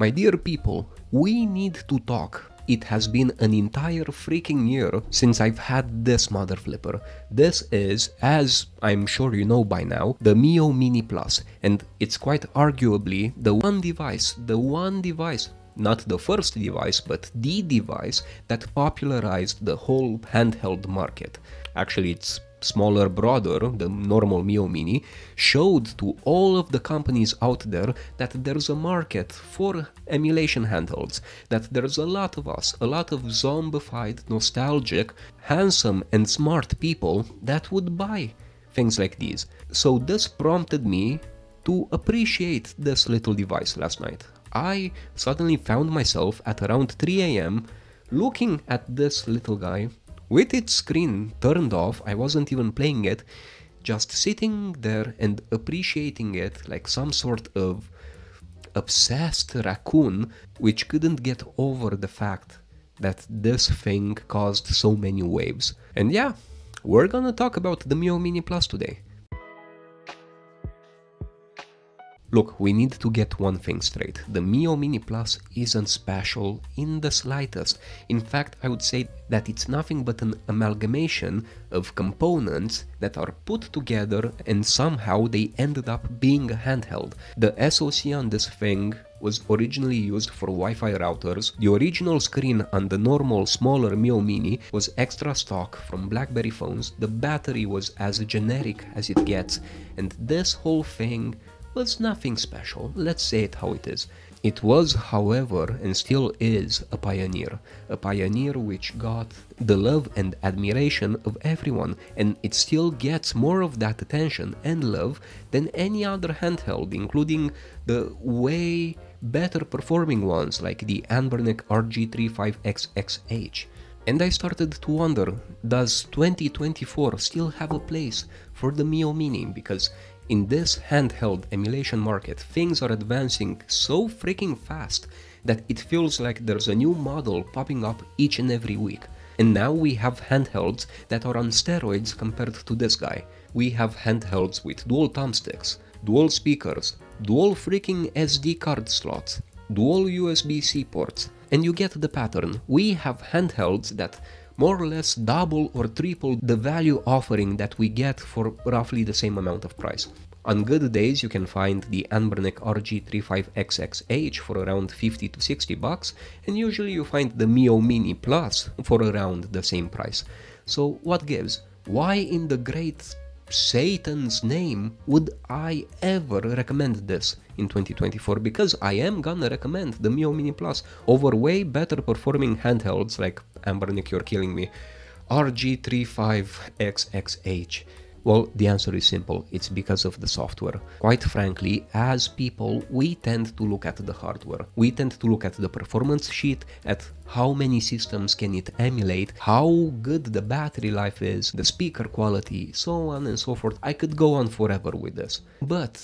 My dear people, we need to talk. It has been an entire freaking year since I've had this mother flipper. This is, as I'm sure you know by now, the Miyoo Mini Plus, and it's quite arguably the one device, the one device not the first device, but the device that popularized the whole handheld market. Actually, it's smaller brother, the normal Miyoo Mini, showed to all of the companies out there that there's a market for emulation handhelds, that there's a lot of us, a lot of zombified, nostalgic, handsome and smart people that would buy things like these. So this prompted me to appreciate this little device last night. I suddenly found myself at around 3 am looking at this little guy with its screen turned off, I wasn't even playing it, just sitting there and appreciating it like some sort of obsessed raccoon which couldn't get over the fact that this thing caused so many waves. And yeah, we're gonna talk about the Miyoo Mini Plus today. Look, we need to get one thing straight. The Miyoo Mini Plus isn't special in the slightest. In fact, I would say that it's nothing but an amalgamation of components that are put together and somehow they ended up being a handheld. The SoC on this thing was originally used for Wi-Fi routers. The original screen on the normal smaller Miyoo Mini was extra stock from BlackBerry phones. The battery was as generic as it gets and this whole thing was nothing special, let's say it how it is. It was, however, and still is, a pioneer. A pioneer which got the love and admiration of everyone, and it still gets more of that attention and love than any other handheld, including the way better performing ones like the Anbernic RG35XXH. And I started to wonder, does 2024 still have a place for the Miyoo Mini? Because in this handheld emulation market, things are advancing so freaking fast that it feels like there's a new model popping up each and every week. And now we have handhelds that are on steroids compared to this guy. We have handhelds with dual thumbsticks, dual speakers, dual freaking SD card slots, dual USB-C ports, and you get the pattern. We have handhelds that more or less double or triple the value offering that we get for roughly the same amount of price. On good days you can find the Anbernic RG35XXH for around 50 to 60 bucks and usually you find the Miyoo Mini Plus for around the same price. So what gives? Why in the great Satan's name would I ever recommend this in 2024 because I am gonna recommend the Miyoo Mini Plus over way better performing handhelds like Anbernic You're Killing Me, RG35XXH. Well, the answer is simple. It's because of the software. Quite frankly, as people, we tend to look at the hardware. We tend to look at the performance sheet, at how many systems can it emulate, how good the battery life is, the speaker quality, so on and so forth. I could go on forever with this. But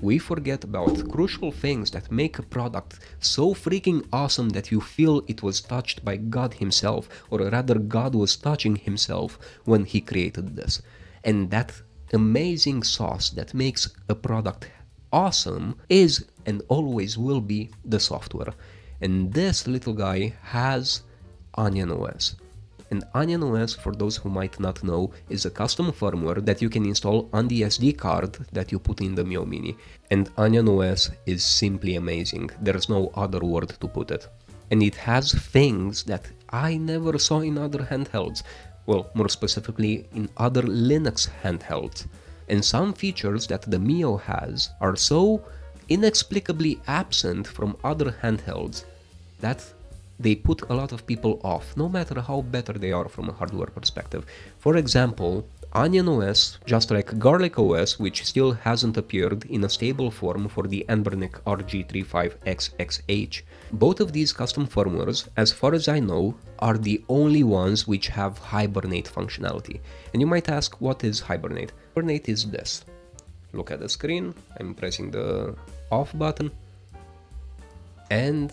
we forget about crucial things that make a product so freaking awesome that you feel it was touched by God himself, or rather God was touching himself when he created this and that amazing sauce that makes a product awesome is and always will be the software. And this little guy has Onion OS. And Onion OS, for those who might not know, is a custom firmware that you can install on the SD card that you put in the Miyoo Mini. And Onion OS is simply amazing, there's no other word to put it. And it has things that I never saw in other handhelds well, more specifically in other Linux handhelds. And some features that the Miyoo has are so inexplicably absent from other handhelds that they put a lot of people off, no matter how better they are from a hardware perspective. For example, Onion OS, just like Garlic OS, which still hasn't appeared in a stable form for the Anbernic RG35XXH, both of these custom firmwares, as far as I know, are the only ones which have Hibernate functionality. And you might ask, what is Hibernate? Hibernate is this. Look at the screen, I'm pressing the off button, and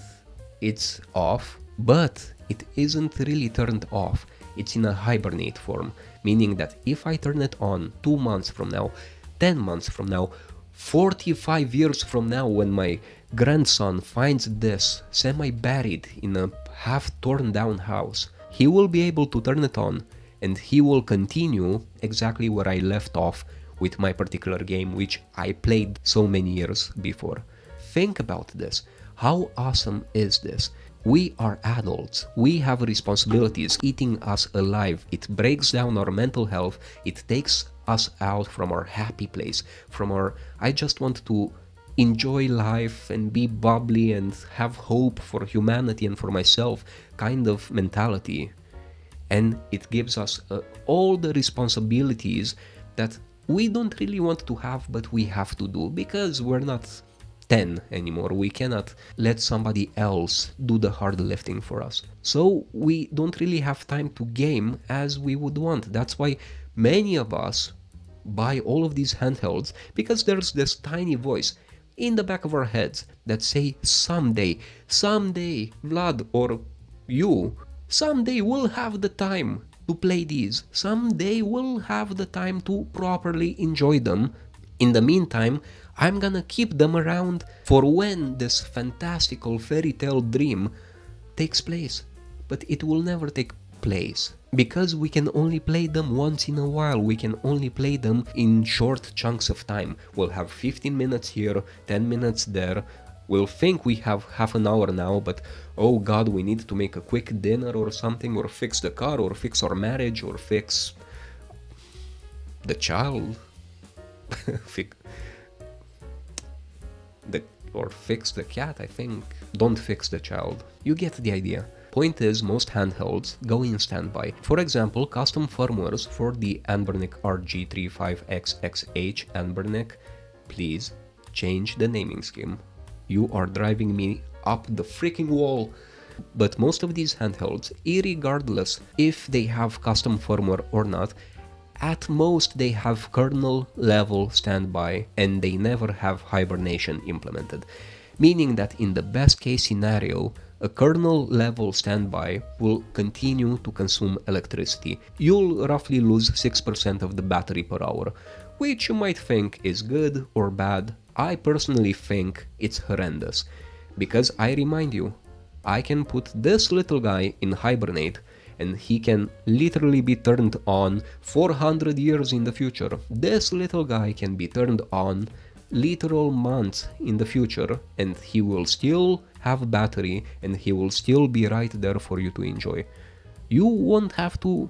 it's off, but it isn't really turned off, it's in a hibernate form meaning that if I turn it on 2 months from now, 10 months from now, 45 years from now when my grandson finds this semi buried in a half torn down house, he will be able to turn it on and he will continue exactly where I left off with my particular game, which I played so many years before. Think about this. How awesome is this? We are adults. We have responsibilities eating us alive. It breaks down our mental health. It takes us out from our happy place, from our I just want to enjoy life and be bubbly and have hope for humanity and for myself kind of mentality. And it gives us uh, all the responsibilities that we don't really want to have, but we have to do because we're not 10 anymore. We cannot let somebody else do the hard lifting for us. So we don't really have time to game as we would want. That's why many of us buy all of these handhelds because there's this tiny voice in the back of our heads that say someday, someday, Vlad or you, someday we'll have the time to play these. Someday we'll have the time to properly enjoy them. In the meantime, I'm gonna keep them around for when this fantastical fairy tale dream takes place. But it will never take place because we can only play them once in a while. We can only play them in short chunks of time. We'll have 15 minutes here 10 minutes there. We'll think we have half an hour now but oh god we need to make a quick dinner or something or fix the car or fix our marriage or fix the child fix the or fix the cat i think don't fix the child you get the idea Point is, most handhelds go in standby. For example, custom firmwares for the Anbernic RG35XXH Anbernic, please change the naming scheme. You are driving me up the freaking wall. But most of these handhelds, regardless if they have custom firmware or not, at most they have kernel level standby and they never have hibernation implemented. Meaning that in the best case scenario, a kernel level standby will continue to consume electricity. You'll roughly lose 6% of the battery per hour, which you might think is good or bad. I personally think it's horrendous, because I remind you, I can put this little guy in hibernate and he can literally be turned on 400 years in the future. This little guy can be turned on literal months in the future and he will still have battery and he will still be right there for you to enjoy. You won't have to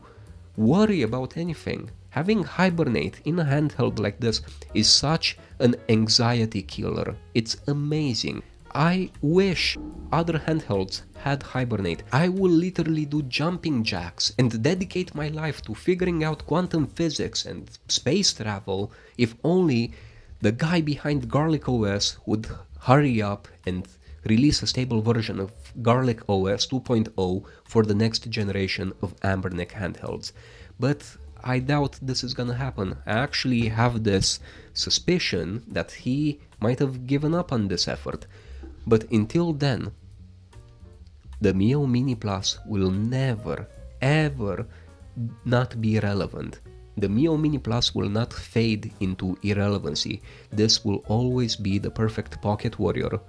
worry about anything. Having Hibernate in a handheld like this is such an anxiety killer. It's amazing. I wish other handhelds had Hibernate. I will literally do jumping jacks and dedicate my life to figuring out quantum physics and space travel if only the guy behind Garlic OS would hurry up and release a stable version of Garlic OS 2.0 for the next generation of Anbernic handhelds. But I doubt this is gonna happen. I actually have this suspicion that he might have given up on this effort. But until then, the Miyoo Mini Plus will never, ever not be relevant. The Miyoo Mini Plus will not fade into irrelevancy. This will always be the perfect pocket warrior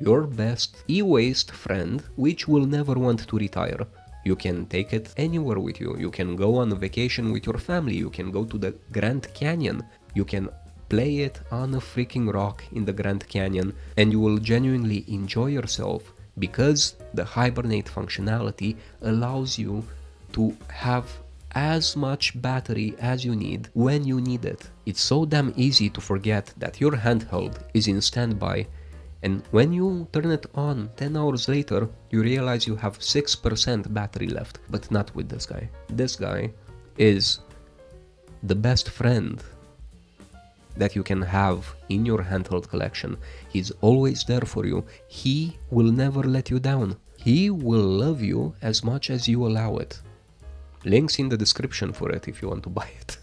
your best e-waste friend which will never want to retire. You can take it anywhere with you. You can go on a vacation with your family. You can go to the Grand Canyon. You can play it on a freaking rock in the Grand Canyon and you will genuinely enjoy yourself because the hibernate functionality allows you to have as much battery as you need when you need it. It's so damn easy to forget that your handheld is in standby and when you turn it on 10 hours later, you realize you have 6% battery left, but not with this guy. This guy is the best friend that you can have in your handheld collection. He's always there for you. He will never let you down. He will love you as much as you allow it. Links in the description for it if you want to buy it.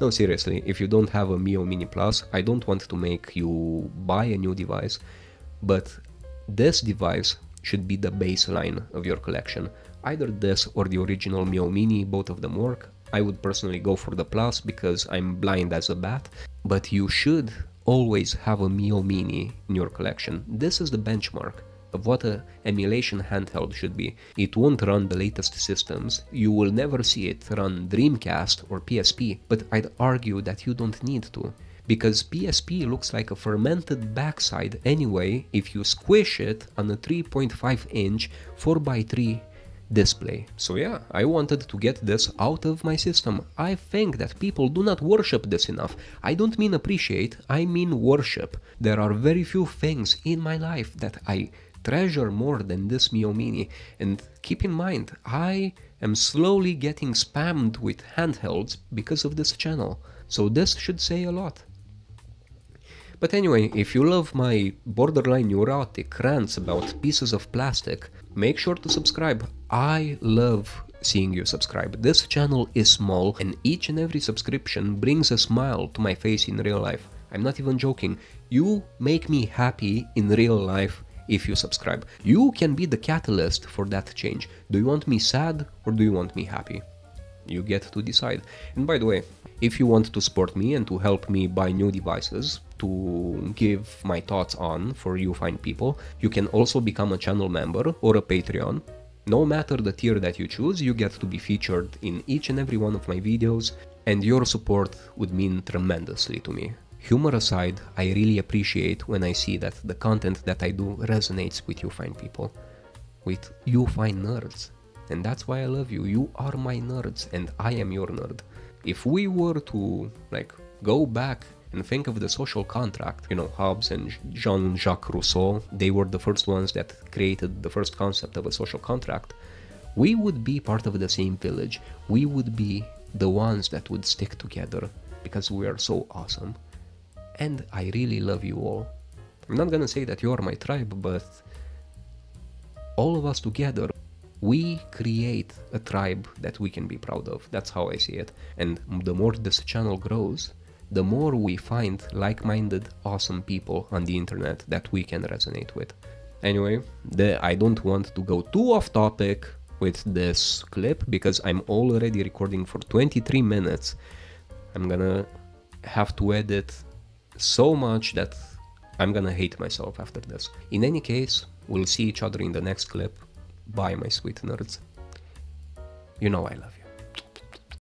no, seriously, if you don't have a Miyoo Mini Plus, I don't want to make you buy a new device but this device should be the baseline of your collection. Either this or the original Miyoo Mini, both of them work. I would personally go for the Plus because I'm blind as a bat, but you should always have a Miyoo Mini in your collection. This is the benchmark of what an emulation handheld should be. It won't run the latest systems, you will never see it run Dreamcast or PSP, but I'd argue that you don't need to. Because PSP looks like a fermented backside anyway if you squish it on a 3.5 inch 4x3 display. So yeah, I wanted to get this out of my system. I think that people do not worship this enough. I don't mean appreciate, I mean worship. There are very few things in my life that I treasure more than this Miyoo Mini. And keep in mind, I am slowly getting spammed with handhelds because of this channel. So this should say a lot. But anyway, if you love my borderline neurotic rants about pieces of plastic, make sure to subscribe. I love seeing you subscribe. This channel is small and each and every subscription brings a smile to my face in real life. I'm not even joking. You make me happy in real life if you subscribe. You can be the catalyst for that change. Do you want me sad or do you want me happy? You get to decide. And by the way, if you want to support me and to help me buy new devices to give my thoughts on for you fine people, you can also become a channel member or a Patreon. No matter the tier that you choose, you get to be featured in each and every one of my videos, and your support would mean tremendously to me. Humor aside, I really appreciate when I see that the content that I do resonates with you fine people, with you fine nerds. And that's why I love you. You are my nerds and I am your nerd. If we were to like go back and think of the social contract, you know, Hobbes and Jean-Jacques Rousseau, they were the first ones that created the first concept of a social contract. We would be part of the same village. We would be the ones that would stick together because we are so awesome and I really love you all. I'm not gonna say that you're my tribe, but all of us together, we create a tribe that we can be proud of. That's how I see it. And the more this channel grows, the more we find like-minded, awesome people on the internet that we can resonate with. Anyway, the, I don't want to go too off topic with this clip because I'm already recording for 23 minutes. I'm gonna have to edit so much that I'm gonna hate myself after this. In any case, we'll see each other in the next clip. Bye, my sweet nerds. You know I love you.